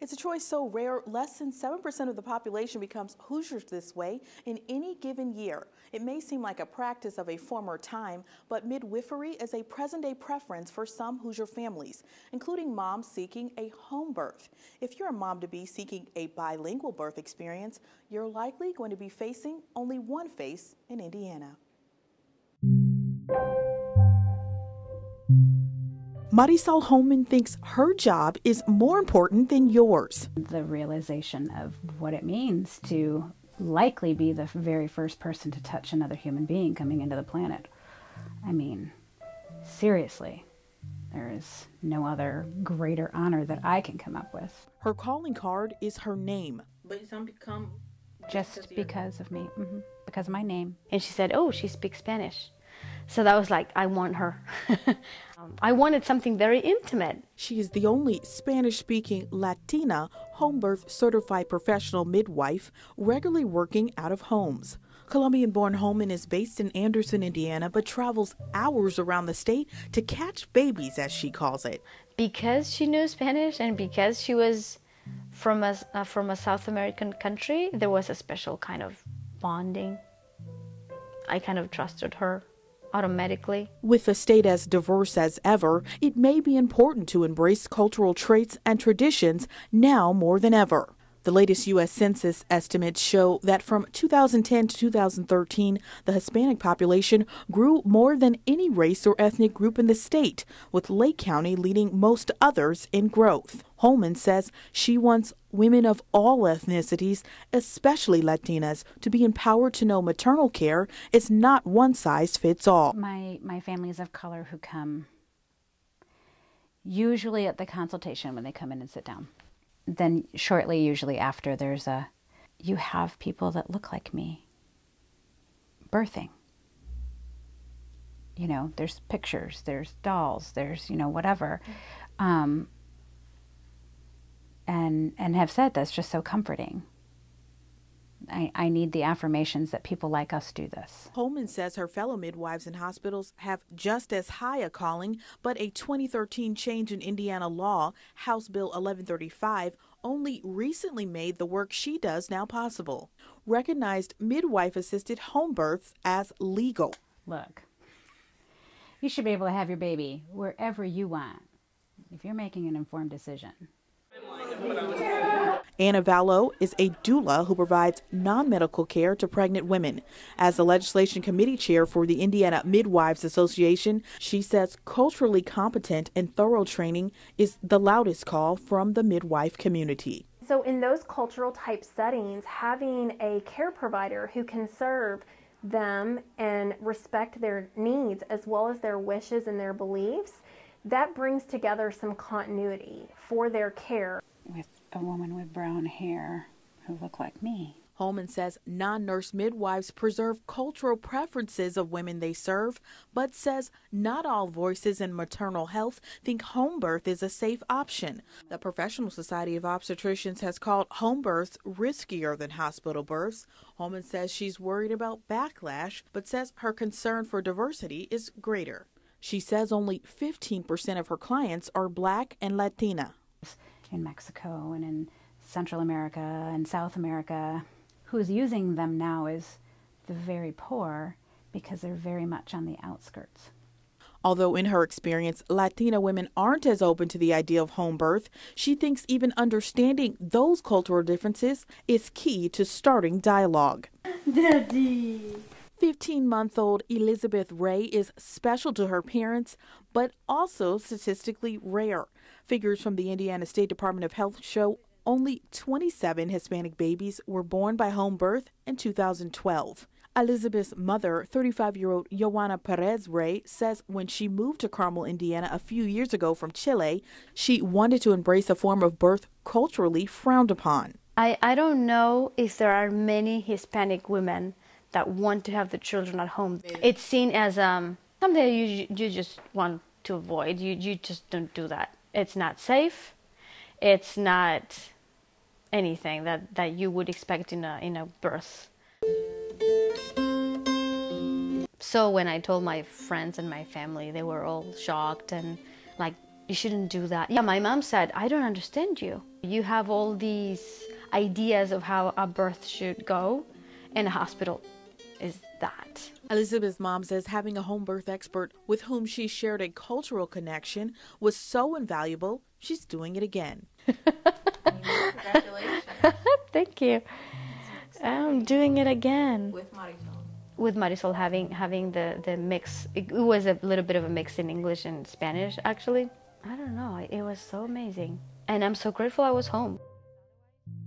It's a choice so rare, less than 7% of the population becomes Hoosiers this way in any given year. It may seem like a practice of a former time, but midwifery is a present day preference for some Hoosier families, including moms seeking a home birth. If you're a mom to be seeking a bilingual birth experience, you're likely going to be facing only one face in Indiana. Marisol Holman thinks her job is more important than yours. The realization of what it means to likely be the very first person to touch another human being coming into the planet. I mean, seriously, there is no other greater honor that I can come up with. Her calling card is her name. But some become just because of me, mm-hmm. because of my name. And she said, Oh, she speaks Spanish. So that was like, I want her. um, I wanted something very intimate. She is the only Spanish speaking Latina home birth certified professional midwife regularly working out of homes. Colombian born Holman is based in Anderson, Indiana, but travels hours around the state to catch babies, as she calls it. Because she knew Spanish and because she was from a, uh, from a South American country, there was a special kind of bonding. I kind of trusted her automatically. With a state as diverse as ever, it may be important to embrace cultural traits and traditions now more than ever. The latest U.S. Census estimates show that from 2010 to 2013, the Hispanic population grew more than any race or ethnic group in the state, with Lake County leading most others in growth. Holman says she wants women of all ethnicities, especially Latinas, to be empowered to know maternal care is not one size fits all. My, my families of color who come usually at the consultation when they come in and sit down then shortly, usually after, there's a you have people that look like me birthing. You know, there's pictures, there's dolls, there's, you know, whatever. Um, and and have said that's just so comforting. I, I need the affirmations that people like us do this. Holman says her fellow midwives in hospitals have just as high a calling, but a 2013 change in Indiana law, House Bill 1135, only recently made the work she does now possible. Recognized midwife assisted home births as legal. Look, you should be able to have your baby wherever you want if you're making an informed decision. Anna Vallow is a doula who provides non medical care to pregnant women. As the legislation committee chair for the Indiana Midwives Association, she says culturally competent and thorough training is the loudest call from the midwife community. So, in those cultural type settings, having a care provider who can serve them and respect their needs as well as their wishes and their beliefs, that brings together some continuity for their care. With a woman with brown hair who looked like me. Holman says non nurse midwives preserve cultural preferences of women they serve, but says not all voices in maternal health think home birth is a safe option. The Professional Society of Obstetricians has called home births riskier than hospital births. Holman says she's worried about backlash, but says her concern for diversity is greater. She says only 15% of her clients are black and Latina in Mexico and in Central America and South America. Who's using them now is the very poor because they're very much on the outskirts. Although, in her experience, Latina women aren't as open to the idea of home birth, she thinks even understanding those cultural differences is key to starting dialogue. Daddy. 15 month old Elizabeth Ray is special to her parents, but also statistically rare. Figures from the Indiana State Department of Health show only 27 Hispanic babies were born by home birth in 2012. Elizabeth's mother, 35 year old Joanna Perez Ray, says when she moved to Carmel, Indiana a few years ago from Chile, she wanted to embrace a form of birth culturally frowned upon. I, I don't know if there are many Hispanic women that want to have the children at home. It's seen as um, something you, you just want to avoid. You, you just don't do that it's not safe it's not anything that, that you would expect in a in a birth so when i told my friends and my family they were all shocked and like you shouldn't do that. Yeah, my mom said, I don't understand you. You have all these ideas of how a birth should go, in a hospital is that. Elizabeth's mom says having a home birth expert with whom she shared a cultural connection was so invaluable, she's doing it again. Congratulations. Thank you. I'm doing it again. With Marisol. With Marisol having having the, the mix, it, it was a little bit of a mix in English and Spanish actually. I don't know, it was so amazing. And I'm so grateful I was home.